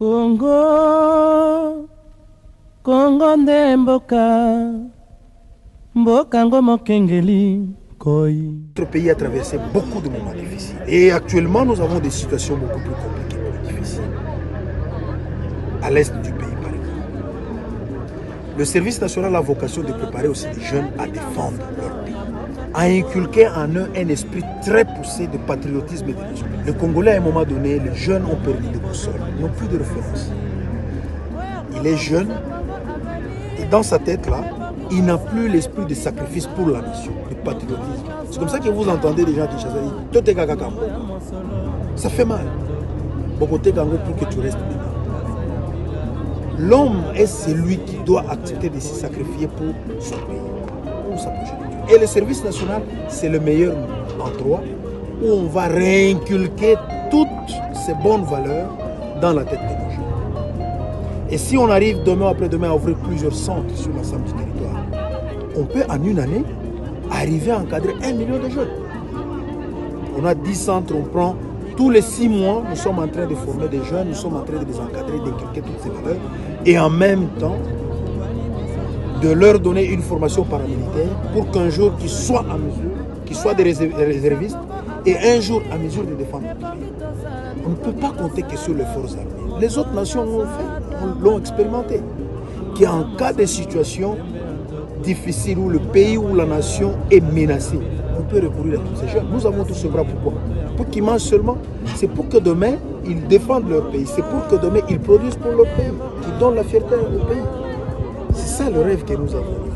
kongo kongo nde mboka Notre pays a traversé beaucoup de moments difficiles. Et actuellement, nous avons des situations beaucoup plus compliquées, plus difficiles. À l'est du. Le service national a vocation de préparer aussi les jeunes à défendre leur pays, à inculquer en eux un esprit très poussé de patriotisme et de nation. Le Congolais, à un moment donné, les jeunes ont perdu de boussole, ils n'ont plus de référence. Il est jeune et dans sa tête-là, il n'a plus l'esprit de sacrifice pour la nation, de patriotisme. C'est comme ça que vous entendez des gens qui chassent, Kaka Kambo. Ça fait mal. Kango pour que tu restes. L'homme est celui qui doit accepter de se sacrifier pour son pays, pour sa progéniture. Et le service national, c'est le meilleur endroit où on va réinculquer toutes ces bonnes valeurs dans la tête de nos jeunes. Et si on arrive demain après-demain à ouvrir plusieurs centres sur l'ensemble du territoire, on peut en une année arriver à encadrer un million de jeunes. On a 10 centres, on prend tous les six mois, nous sommes en train de former des jeunes, nous sommes en train de les encadrer, d'inculquer toutes ces valeurs, et en même temps de leur donner une formation paramilitaire pour qu'un jour qu'ils soient en mesure, qu'ils soient des réserv- réservistes, et un jour en mesure de défendre notre pays. On ne peut pas compter que sur les forces armées. Les autres nations l'ont fait, on- l'ont expérimenté. Qu'en cas de situation difficile où le pays ou la nation est menacée, on peut recourir à tous ces jeunes. Nous avons tous ce bras pourquoi Pour qu'ils mangent seulement. C'est pour que demain, ils défendent leur pays. C'est pour que demain, ils produisent pour leur pays, qu'ils donnent la fierté au pays. C'est ça le rêve que nous avons